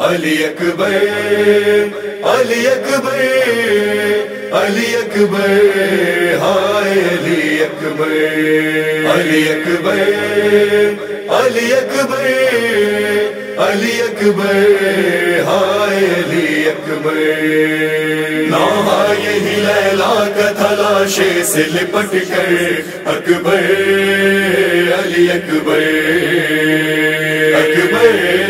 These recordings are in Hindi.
अली अकबर अली अकबर अली अकबर, हाय अली अकबर अली अकबर अली अकबर अली अकबर, हाय अली अकबर। नौहा यही लैला का से लिपट कर अकबर, अली अकबर अकबर।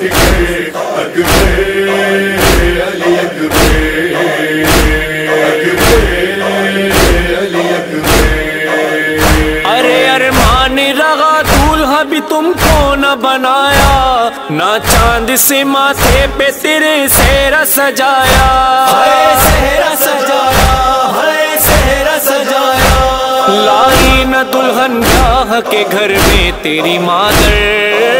अली अली अरे अरमान रहा दूल्हा भी तुमको न बनाया ना चाँद से माथे पे तेरे सेहरा सजाया। सेहरा सजाया है सेहरा सजाया। लाई न दुल्हन ब्याह के घर में तेरी मादर।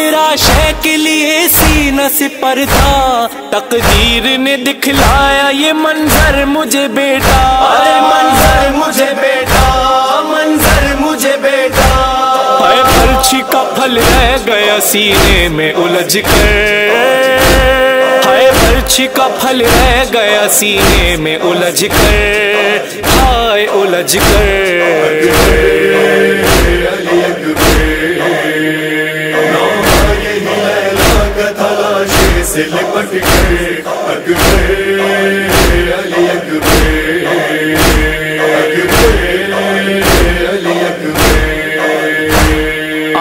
शह के लिए सीना से पर था तकदीर ने दिखलाया ये मंजर मुझे बेटा। अरे मंजर मुझे बेटा मंजर मुझे बेटा। हाय फलछी का फल रह गया सीने में उलझ कर हाय का फल रह गया सीने में उलझ कर हाय उलझ कर से लिपट कर अकबर अली अकबर अकबर अली अकबर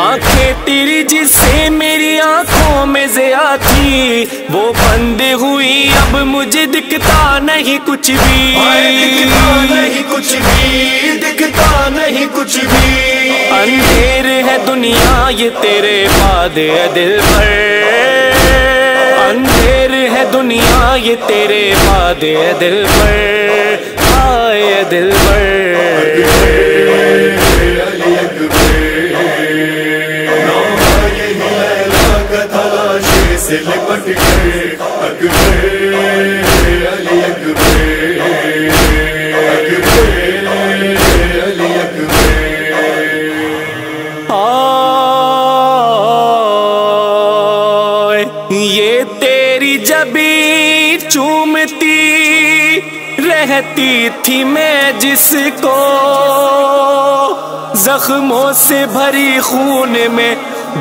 आँखें तेरी जिससे मेरी आँखों में जया थी वो बंद हुई अब मुझे दिखता नहीं कुछ हाय दिखता भी नहीं कुछ भी दिखता नहीं कुछ भी। अंधेर है दुनिया ये तेरे बाद दिल पर। अंधेर है दुनिया ये तेरे वादे दिल पर। रहती थी मैं जिसको। जख्मों से भरी खून में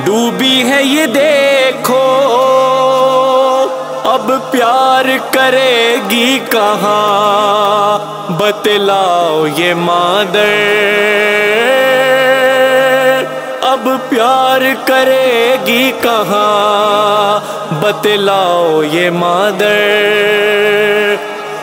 डूबी है ये देखो। अब प्यार करेगी कहाँ? बतलाओ ये मादर। अब प्यार करेगी कहाँ? बतलाओ ये मादर।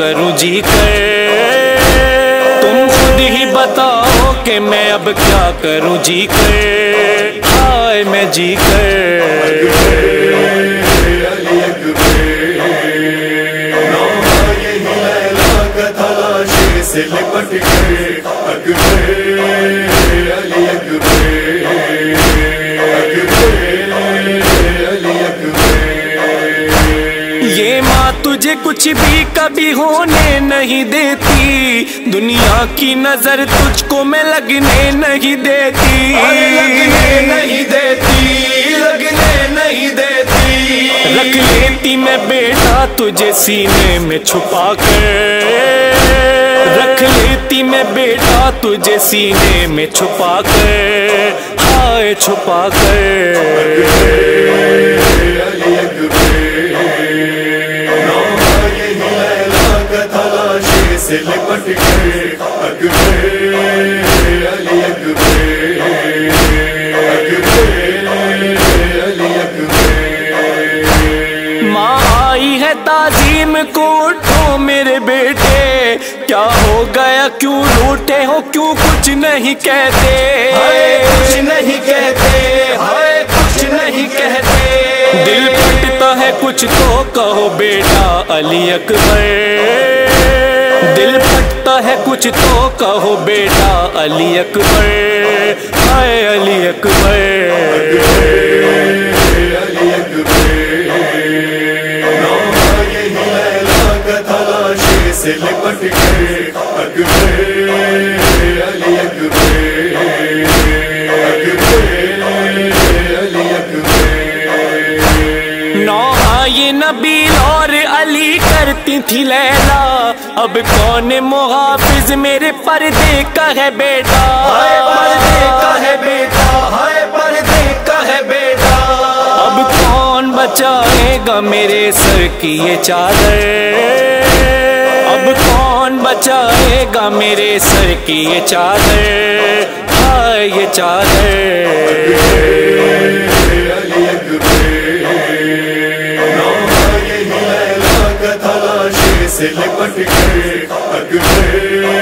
करूँ जी कर। तुम खुद ही बताओ कि मैं अब क्या करूँ जी कर। हाय, मैं जी कर। अकबर से लिपट के अकबे कुछ भी कभी होने नहीं देती दुनिया की नज़र तुझको मैं लगने नहीं देती लगने नहीं देती लगने नहीं देती रख लेती मैं बेटा तुझे सीने में छुपा कर रख लेती मैं बेटा तुझे सीने में छुपा कर हाय छुपा कर से लिपट के अकबे अली अकबे अकबे अली अकबे माँ आई है ताजीम को उठो मेरे बेटे। क्या हो गया? क्यों रूठे हो? क्यों कुछ नहीं कहते? हाय कुछ नहीं कहते। हाय कुछ नहीं कहते। दिल फटता है कुछ तो कहो बेटा अली अकबर। दिल फटता है कुछ तो कहो बेटा, अली अकबर। हाय अली अकबर। से लिपट के अकबे अब कौन मुहाफिज मेरे पर्दे का है बेटा? हाय पर्दे का है बेटा। हाय पर्दे का है बेटा। अब कौन बचाएगा मेरे सर की ये चादर? अब कौन बचाएगा मेरे सर की ये चादर? हाय ये चादर। अली से लिपट के अकबे